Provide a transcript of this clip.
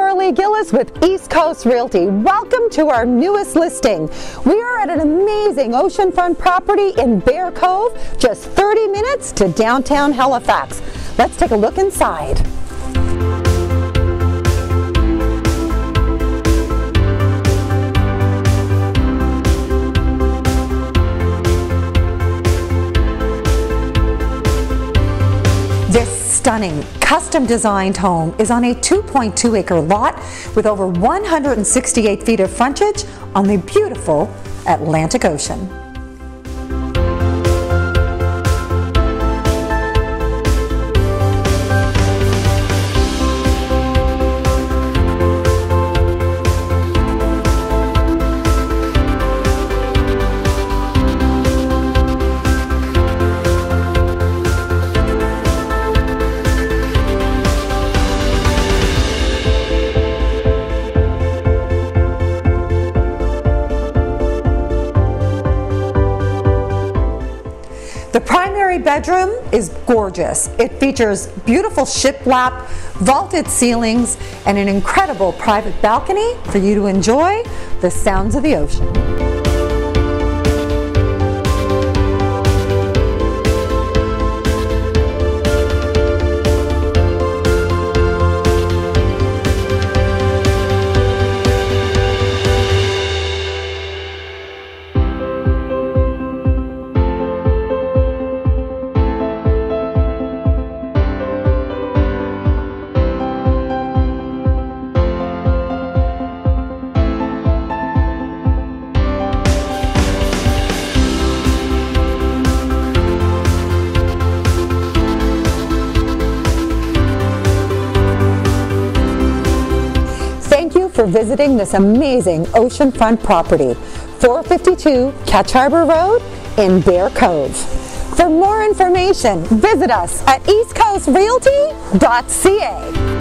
Douglas with East Coast Realty. Welcome to our newest listing. We are at an amazing oceanfront property in Bear Cove, just 30 minutes to downtown Halifax. Let's take a look inside. Stunning custom designed home is on a 2.2 acre lot with over 168 feet of frontage on the beautiful Atlantic Ocean. The primary bedroom is gorgeous. It features beautiful shiplap, vaulted ceilings, and an incredible private balcony for you to enjoy the sounds of the ocean. For visiting this amazing oceanfront property, 452 Ketch Harbour Road in Bear Cove. For more information, visit us at eastcoastrealty.ca.